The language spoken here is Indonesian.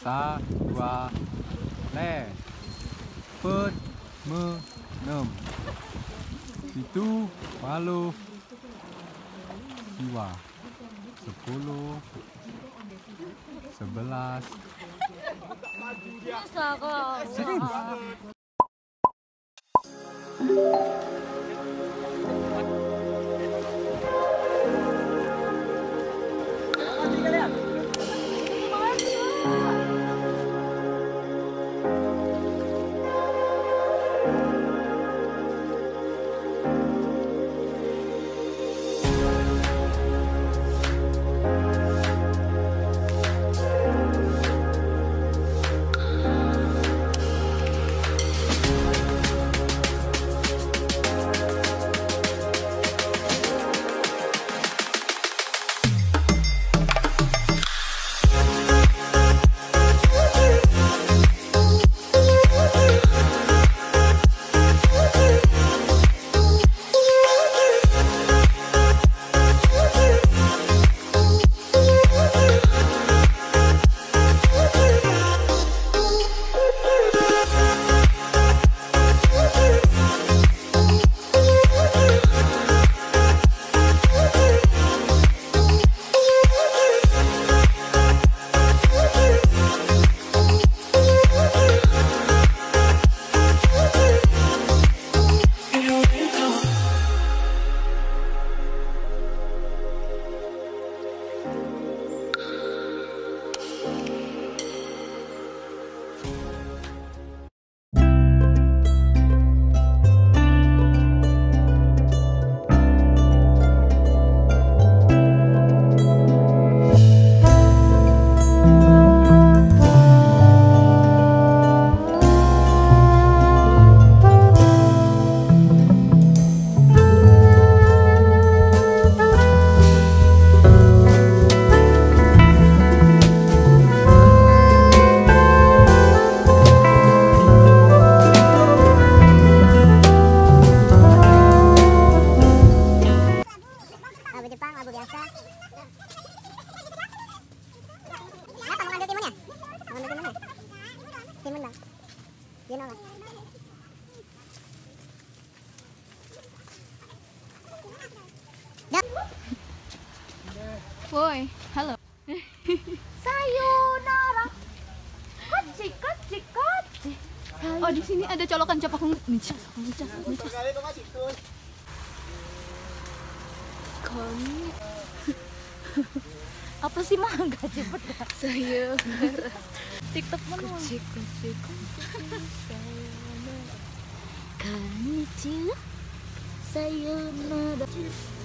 Sa, dua, le. Put, me, nem. Itu, malu. Dua. Sepuluh. Sebelas. Serius? Bye. Bang. You know lah. Woi, halo. Sayonara. Koci, koci, koci. Oh, di sini ada colokan capak nicas, nicas, nicas. Kami apa sih mah gak cepet. Sayonara. ってきたもの。こちこちこちさようなら。こんにちはさようなら。